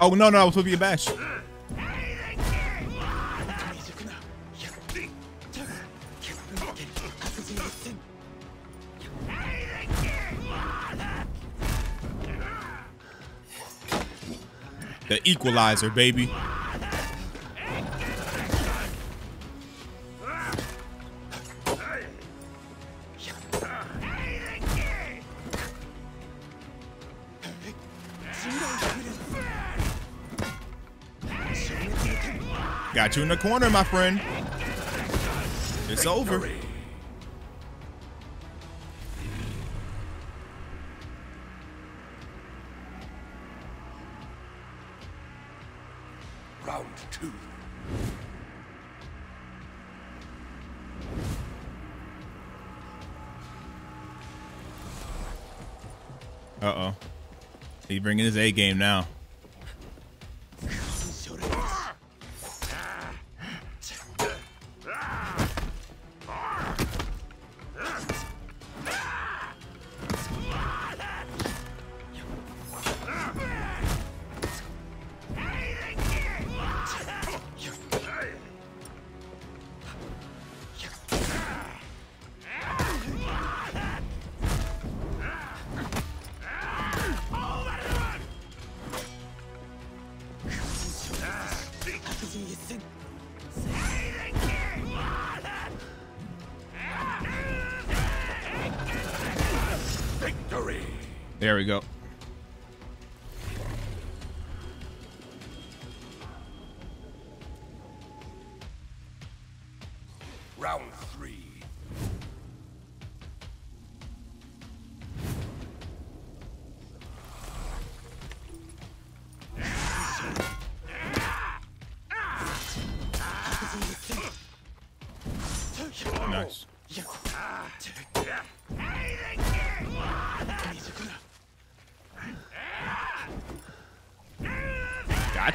Oh no, no, I was supposed to be a bash. The equalizer, baby. Got you in the corner, my friend. It's over. Round two. Uh oh. He bringing his A game now. There we go.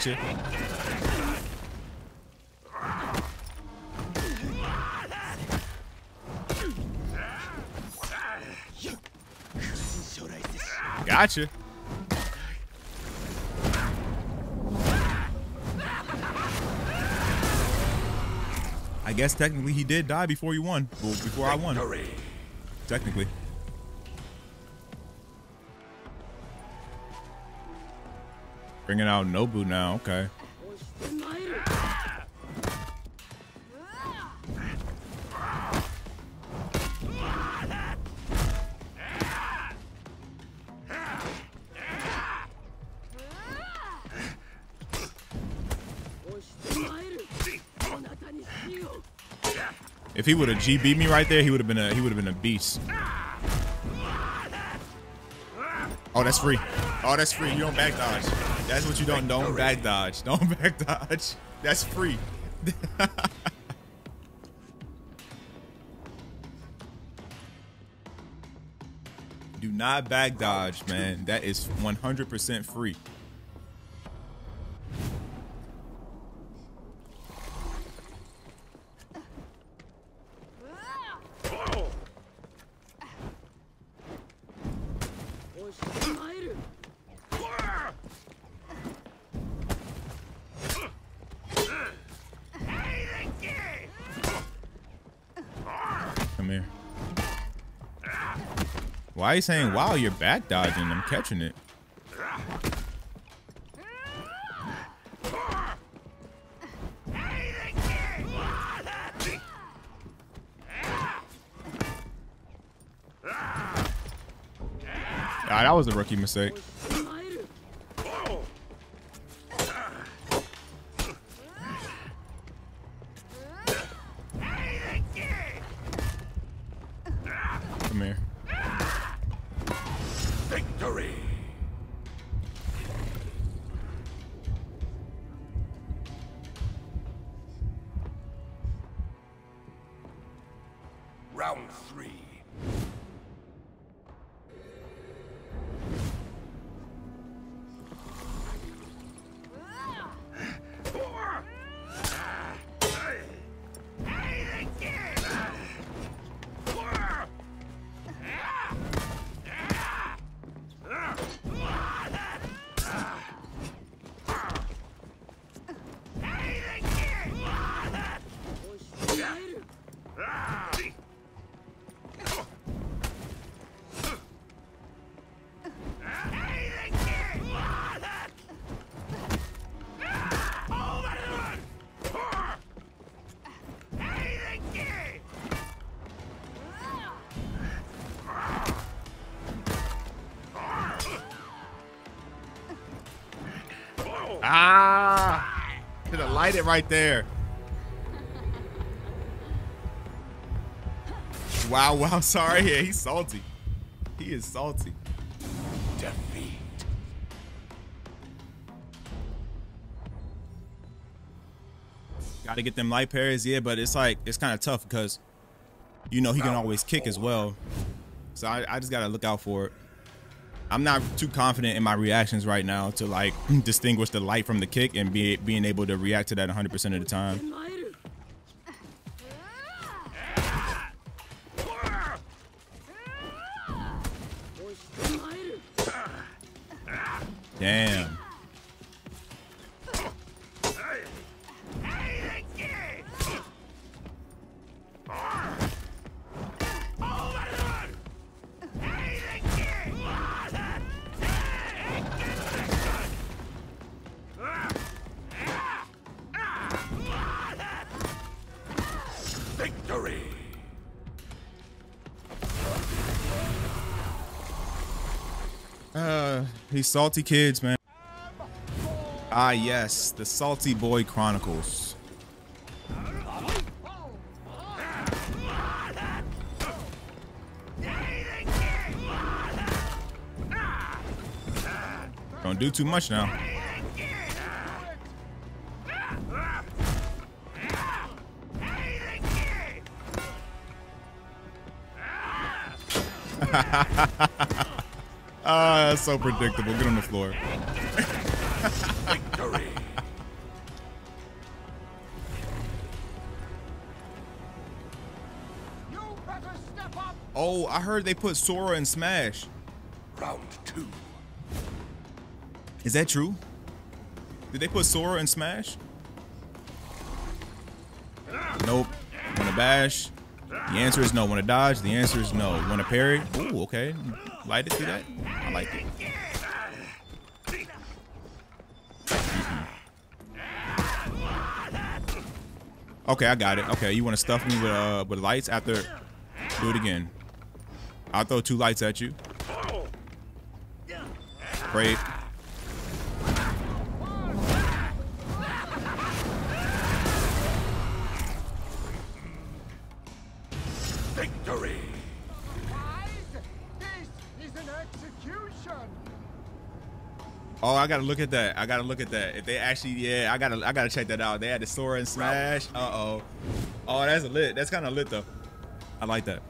Gotcha. Gotcha. I guess technically he did die before you won. Well, before I won. Technically. Bringing out Nobu now. Okay. If he would have GB me right there, he would have been a he would have been a beast. Oh, that's free. Oh, that's free. You don't back dodge. That's what you don't. Don't back dodge. Don't back dodge. That's free. Do not back dodge, man. That is 100% free. Come here. Why are you saying, wow, you're back dodging? I'm catching it. Ah, that was a rookie mistake. Should it right there. Wow, wow, sorry. Yeah, he's salty. He is salty. Defeat. Got to get them light parries, yeah, but it's like, it's kind of tough because, you know, he can always kick as well. So I, I just got to look out for it. I'm not too confident in my reactions right now to like distinguish the light from the kick and be being able to react to that 100% of the time. Damn. These salty kids, man. Ah, yes, the Salty Boy Chronicles. Don't do too much now. That's so predictable. Get on the floor. Victory. Oh, I heard they put Sora in Smash. Round two. Is that true? Did they put Sora in Smash? Nope. Want to bash? The answer is no. Want to dodge? The answer is no. Want to parry? Ooh, okay. Light it through that. I like it. Okay, I got it. Okay, you want to stuff me with uh with lights after? Do it again. I'll throw two lights at you. Great. I gotta look at that. I gotta look at that. If they actually, yeah, I gotta, I gotta check that out. They had the Sora and Smash. Uh oh. Oh, that's lit. That's kind of lit though. I like that.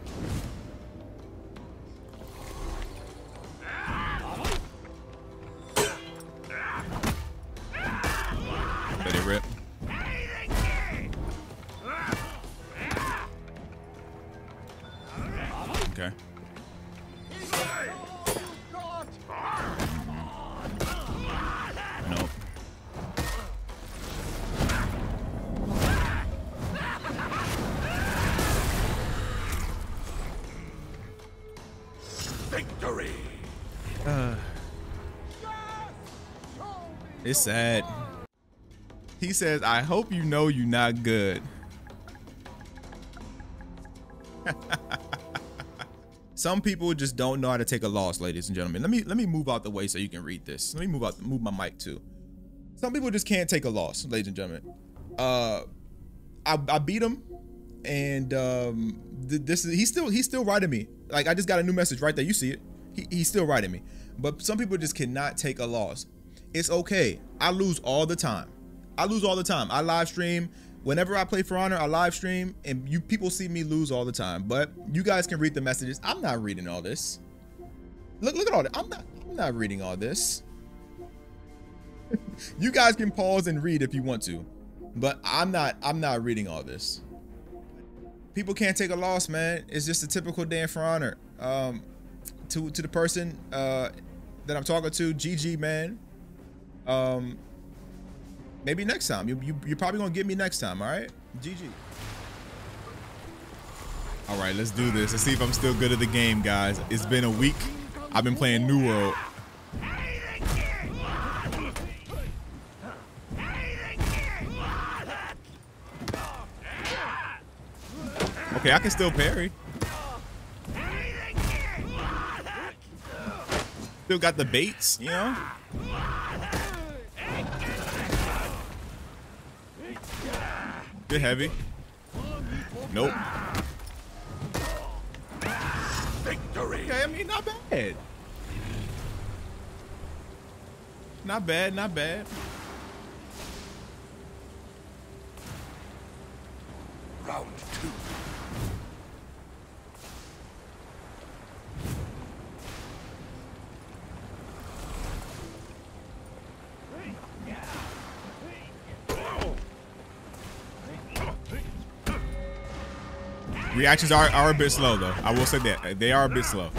It's sad. He says, I hope you know you're not good. Some people just don't know how to take a loss, ladies and gentlemen. Let me let me move out the way so you can read this. Let me move out move my mic too. Some people just can't take a loss, ladies and gentlemen. Uh I, I beat him and um th- this is he's still he's still writing me. Like I just got a new message right there. You see it. He, he's still writing me. But some people just cannot take a loss. It's okay. I lose all the time. I lose all the time. I live stream whenever I play For Honor. I live stream, and you people see me lose all the time. But you guys can read the messages. I'm not reading all this. Look, look at all that. I'm not. I'm not reading all this. you guys can pause and read if you want to, but I'm not. I'm not reading all this. People can't take a loss, man. It's just a typical day in For Honor. Um, to to the person uh that I'm talking to, GG, man. Um, maybe next time. You, you, you're probably gonna get me next time, all right? GG. All right, let's do this. Let's see if I'm still good at the game, guys. It's been a week. I've been playing New World. Okay, I can still parry. Still got the baits, you know? Good heavy. Nope. Victory. Okay, I mean, not bad. Not bad, not bad. Round two. Reactions are, are a bit slow, though. I will say that. They are a bit slow.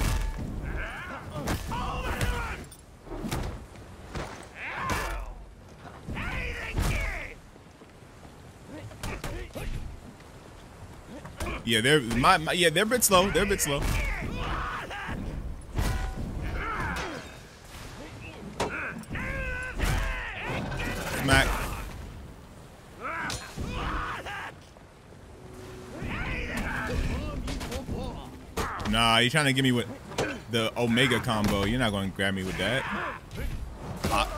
Yeah, they're my, my yeah, they're a bit slow. They're a bit slow. Nah, you trying to give me with the Omega combo. You're not going to grab me with that. Pop.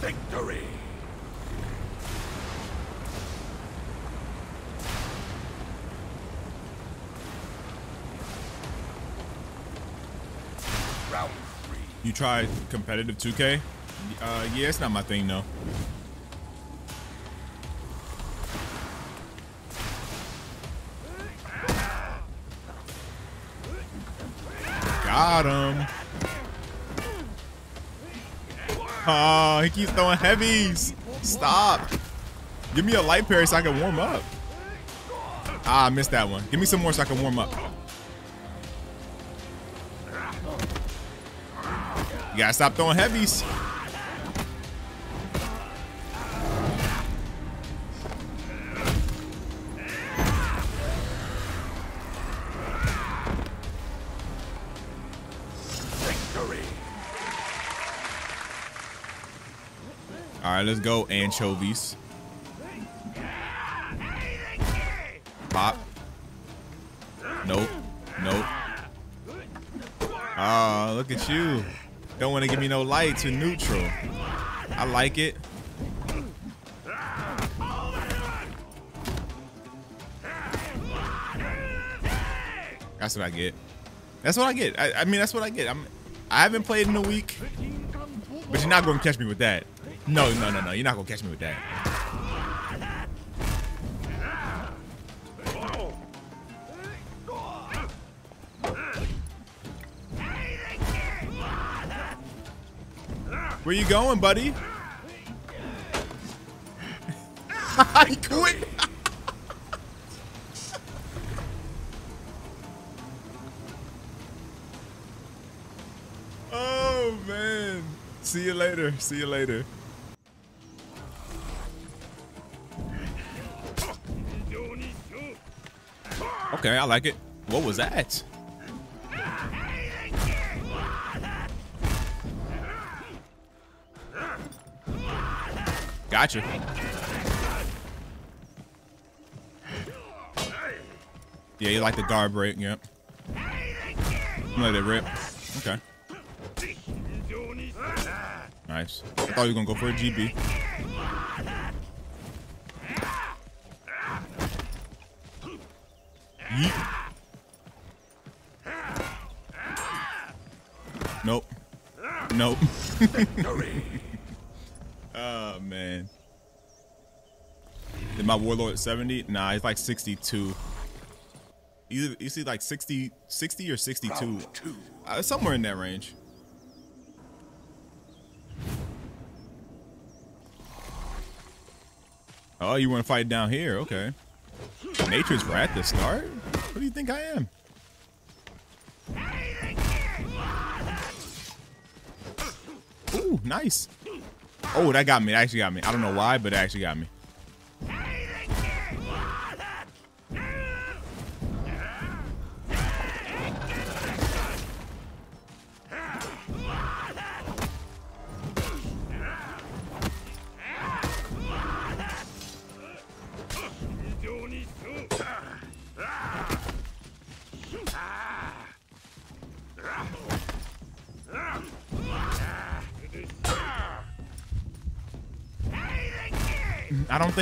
Victory. Round three. You tried competitive 2K? Uh, yeah, it's not my thing, though. Got him. Oh, he keeps throwing heavies. Stop. Give me a light parry so I can warm up. Ah, I missed that one. Give me some more so I can warm up. You gotta stop throwing heavies. Right, let's go, anchovies. Pop. Nope. Nope. Oh, look at you. Don't want to give me no lights or neutral. I like it. That's what I get. That's what I get. I, I mean, that's what I get. I'm. I haven't played in a week, but you're not gonna catch me with that. No, no, no, no. You're not gonna catch me with that. Where you going, buddy? he quit. oh man. See you later. See you later. Okay, I like it. What was that? Gotcha. Yeah, you like the guard break, yep. Let it rip. Okay. Nice. I thought you were gonna go for a GB. Yeet. Nope. Nope. Oh man. Is my warlord 70? Nah, he's like 62. You, you see like 60, 60 or 62. Round two. Uh, somewhere in that range. Oh, you want to fight down here? Okay. Nature's right at the start? What do you think I am? Ooh, nice. Oh, that got me. That actually got me. I don't know why, but it actually got me.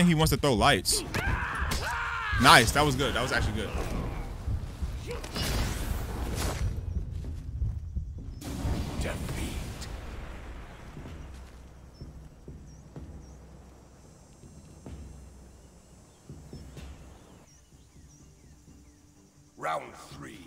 Think he wants to throw lights. Nice. That was good. That was actually good. Defeat. Round three.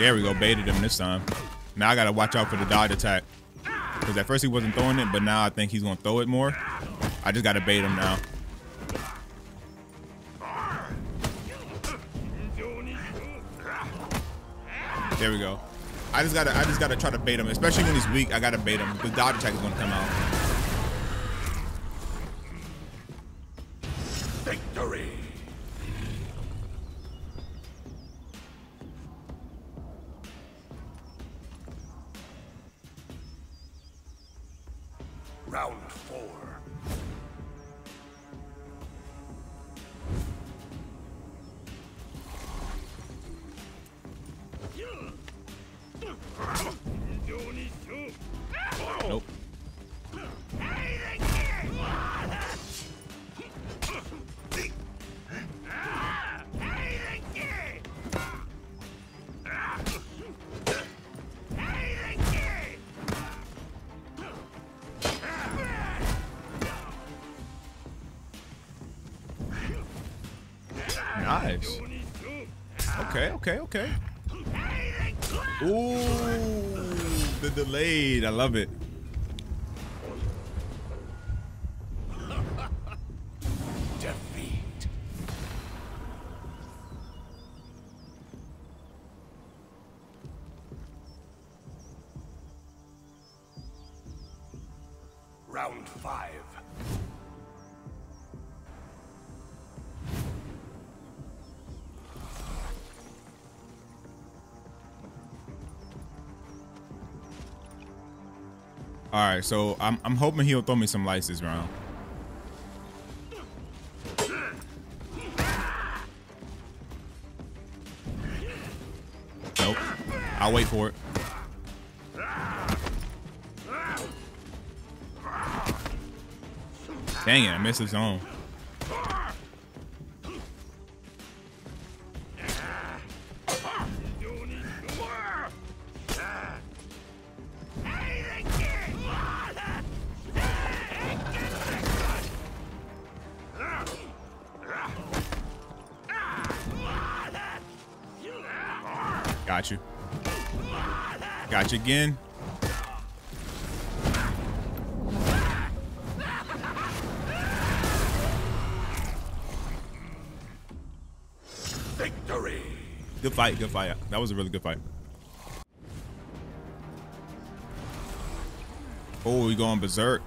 There we go. Baited him this time. Now I gotta watch out for the dodge attack. Because at first he wasn't throwing it, but now I think he's gonna throw it more. I just gotta bait him now. There we go. I just gotta I just gotta try to bait him, especially when he's weak. I gotta bait him. The dodge attack is gonna come out. Okay, okay. Ooh, the delayed. I love it. So I'm I'm hoping he'll throw me some lights this round. Nope. I'll wait for it. Dang it, I missed his zone. Got you. Got you again. Victory. Good fight, good fight. That was a really good fight. Oh, we going berserk.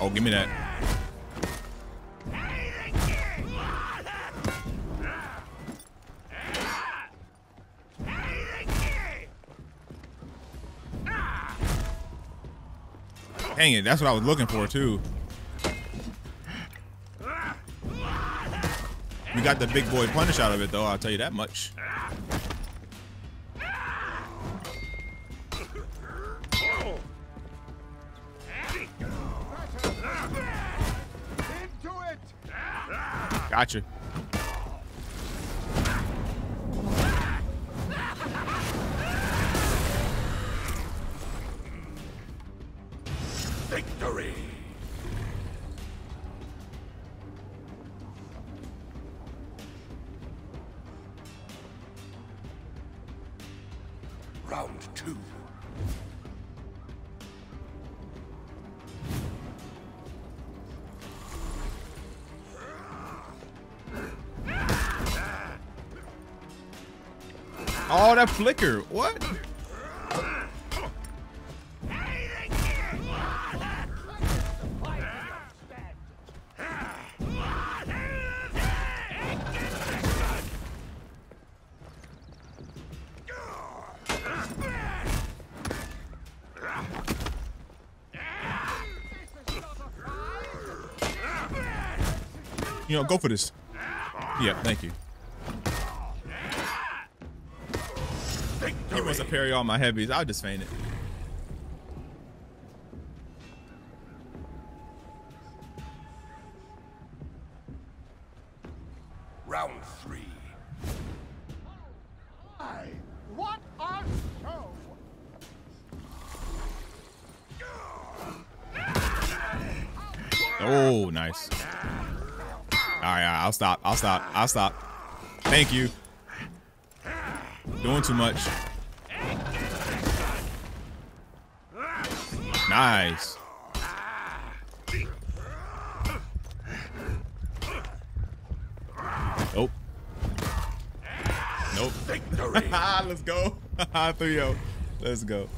Oh, give me that. Dang it, that's what I was looking for too. We got the big boy punish out of it though, I'll tell you that much. Gotcha. Oh, that flicker. What? You know, go for this. Yeah, thank you. Parry all my heavies. I'll just feign it. Round three. Aye, What a show! Oh, nice. All right, all right, I'll stop. I'll stop. I'll stop. Thank you. Doing too much. Nice. Nope. Nope. Let's go. 3-0. Let's go.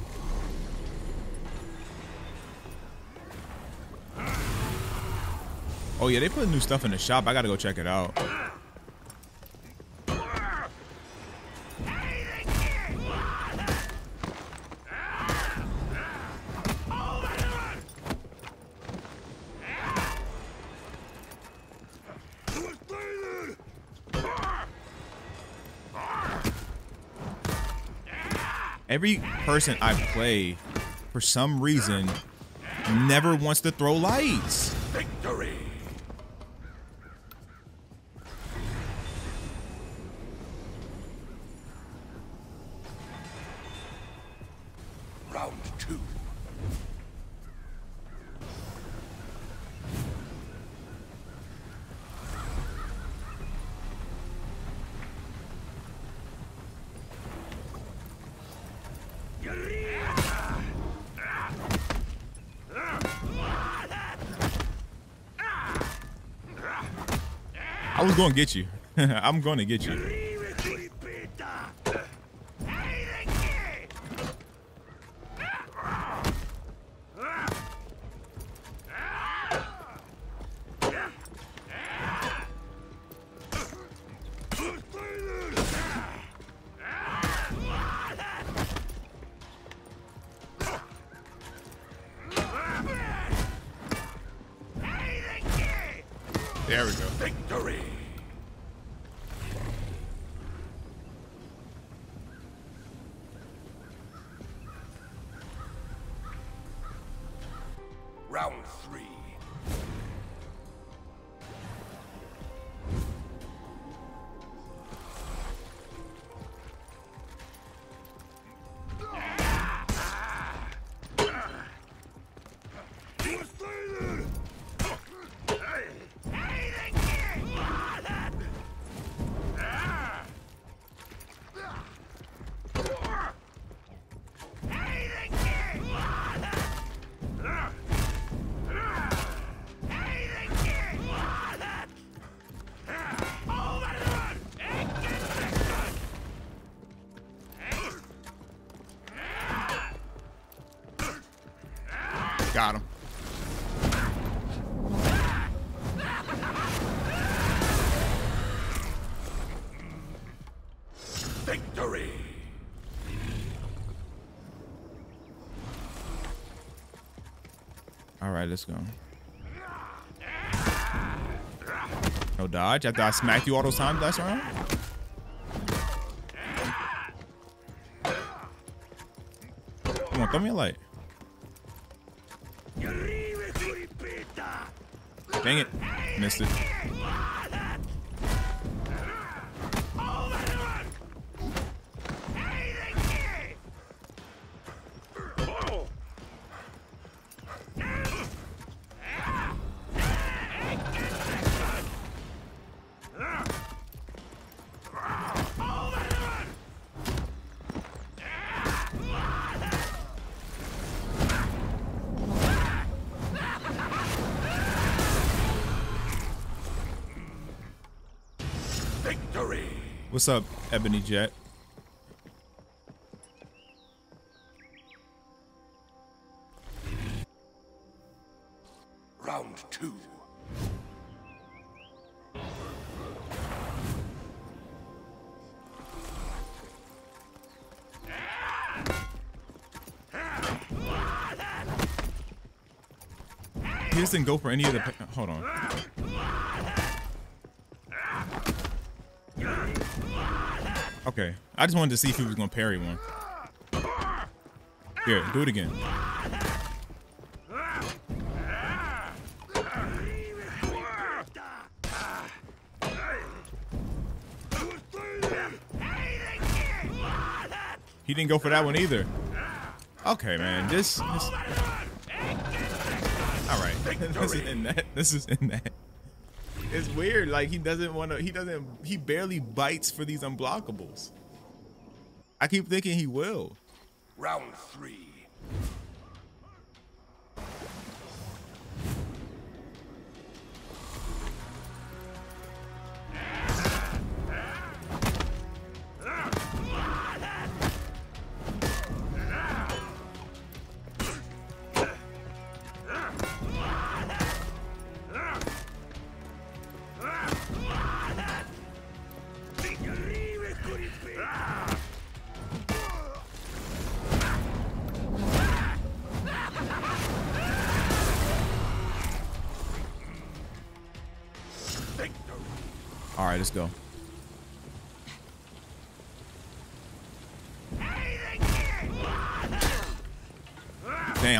Oh yeah, they put new stuff in the shop. I gotta go check it out. Every person I play, for some reason, never wants to throw lights. Victory. Round two. I was gonna get you. I'm gonna get you. let's go. No dodge after I smacked you all those times last round. Come on, throw me a light. Dang it. Missed it. What's up, Ebony Jet? Round two. He didn't go for any of the. Hold on. Okay. I just wanted to see if he was gonna parry one. Here, do it again. He didn't go for that one either. Okay, man. This, this... All right. this is in that. This is in that. It's weird. Like he doesn't want to. He doesn't. He barely bites for these unblockables. I keep thinking he will. Round three.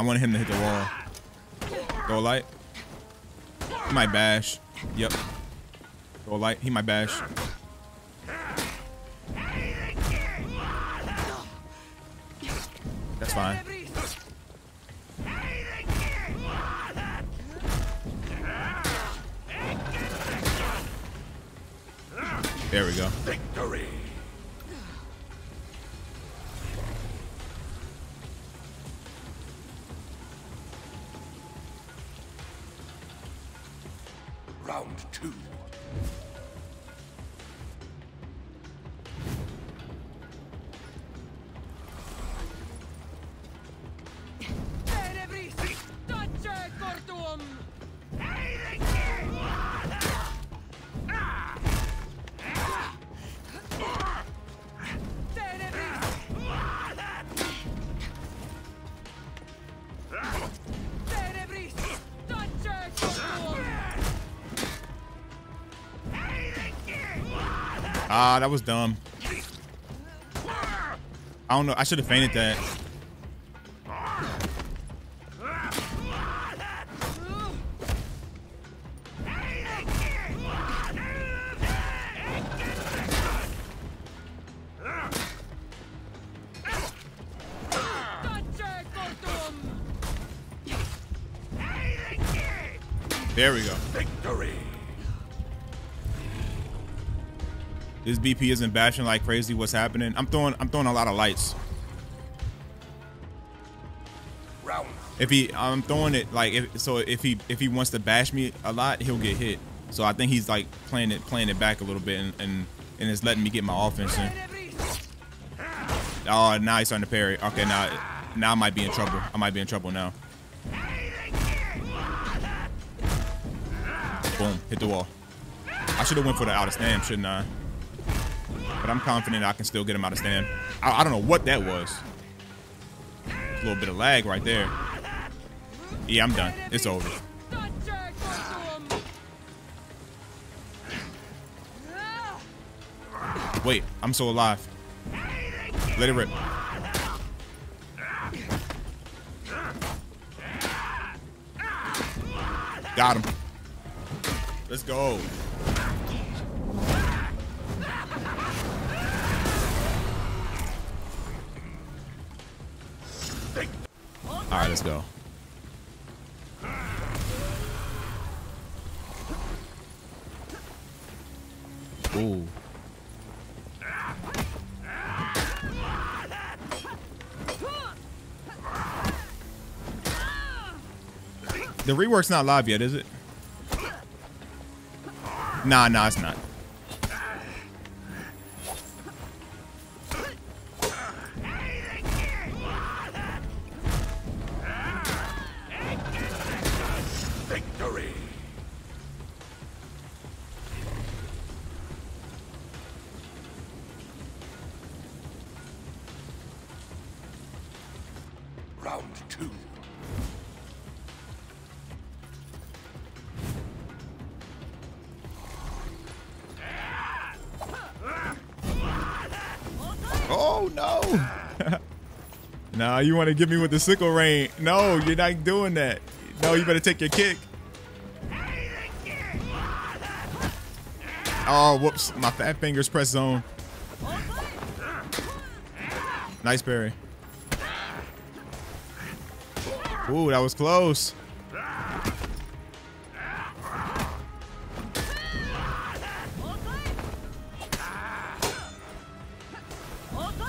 I wanted him to hit the wall. Go light. He might bash. Yep. Go light. He might bash. That's fine. There we go. Victory. Ah, that was dumb. I don't know. I should have feinted that. There we go. This BP isn't bashing like crazy. What's happening? I'm throwing. I'm throwing a lot of lights. Round If he, I'm throwing it like if so. If he if he wants to bash me a lot, he'll get hit. So I think he's like playing it playing it back a little bit and and, and it's letting me get my offense in. Oh, now he's starting to parry. Okay, now now I might be in trouble. I might be in trouble now. Boom, hit the wall. I should have went for the out of stand, shouldn't I? But I'm confident I can still get him out of stand. I, I don't know what that was. A little bit of lag right there. Yeah, I'm done. It's over. Wait, I'm so alive. Let it rip. Got him. Let's go. Let's go. Ooh. The rework's not live yet, is it? Nah, nah, it's not. You want to get me with the sickle rain. No, you're not doing that. No, you better take your kick. Oh, whoops. My fat fingers press zone. Nice parry. Ooh, that was close.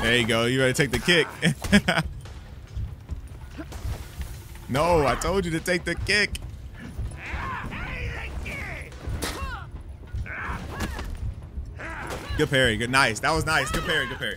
There you go. You better take the kick. no, I told you to take the kick. Good parry. Good. Nice. That was nice. Good parry. Good parry.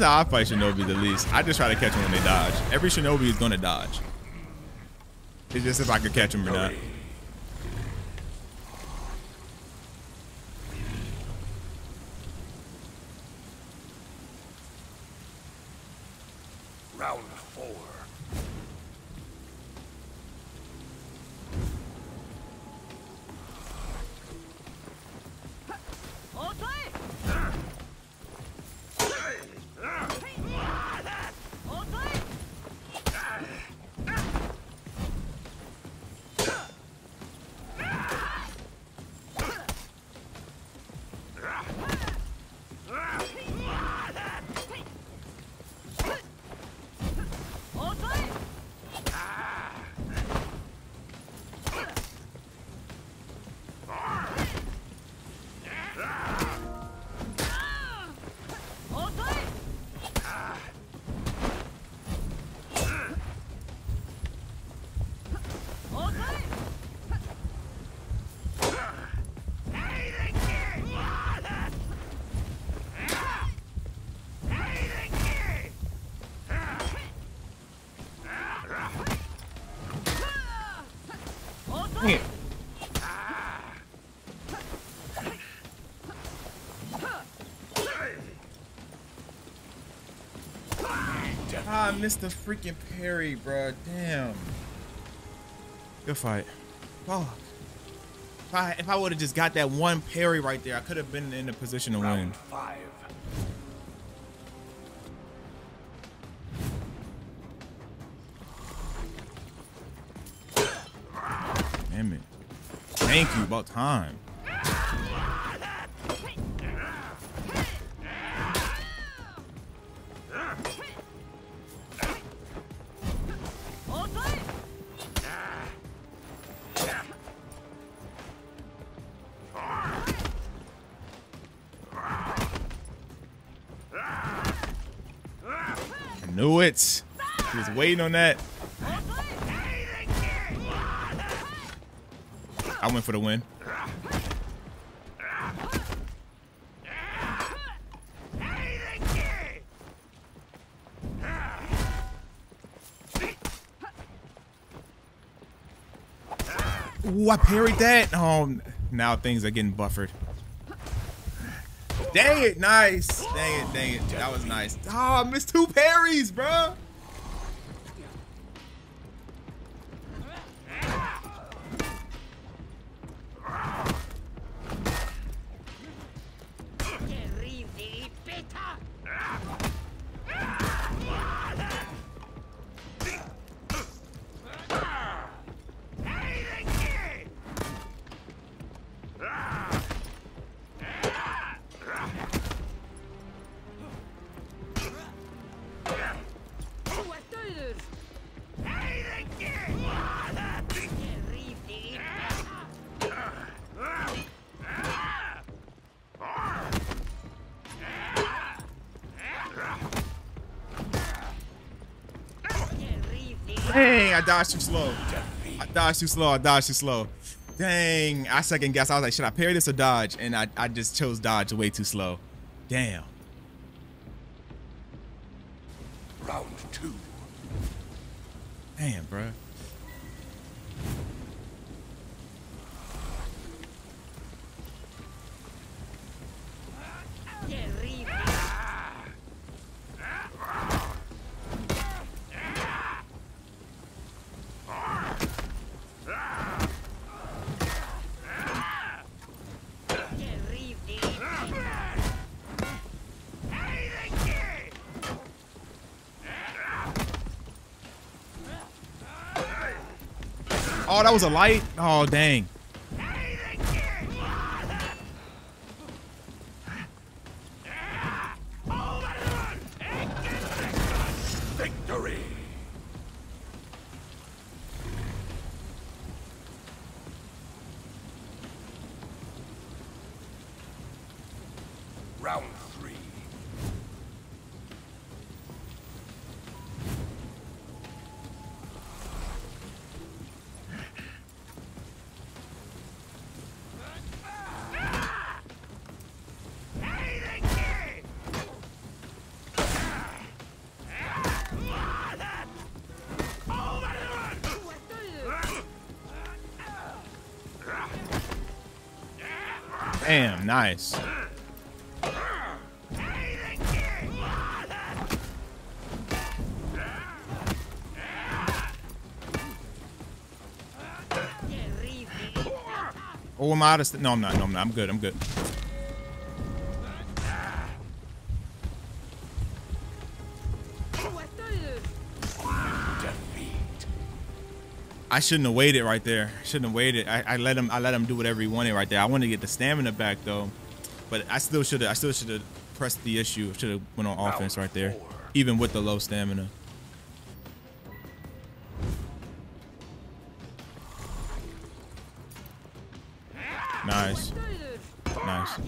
Is how I fight Shinobi the least. I just try to catch them when they dodge. Every Shinobi is going to dodge. It's just if I could catch them or not. I missed the freaking parry, bro. Damn. Good fight. Fuck. If I, if I would have just got that one parry right there, I could have been in a position to win. Round five. Damn it. Thank you. About time. Knew it. He was waiting on that. I went for the win. Ooh, I parried that. Oh, now things are getting buffered. Dang it, nice. Dang it, dang it. That was nice. Oh, I missed two parries, bro. I dodged too slow. I dodged too slow. I dodged too slow. Dang, I second guess. I was like, should I parry this or dodge? And I, I just chose dodge way too slow. Damn. Round two. Damn, bruh. Terrible. Terrible. Oh, that was a light? Oh, dang. Round Damn, nice. Oh, am I out of No, I'm not. No, I'm not. I'm good. I'm good. I shouldn't have waited right there. I shouldn't have waited. I, I let him. I let him do whatever he wanted right there. I wanted to get the stamina back though, but I still should have. I still should have pressed the issue. Should have went on offense right there, even with the low stamina. Nice, nice.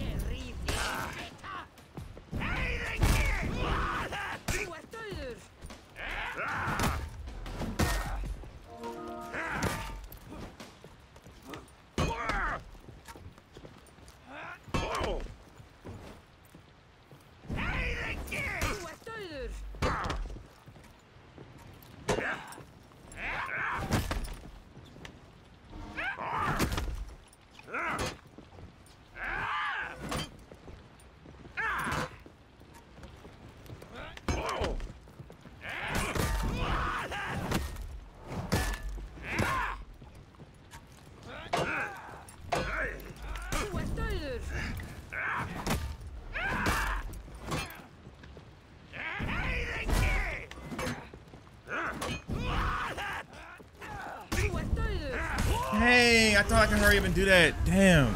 And do that. Damn.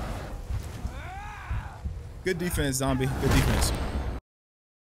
Good defense, zombie. Good defense.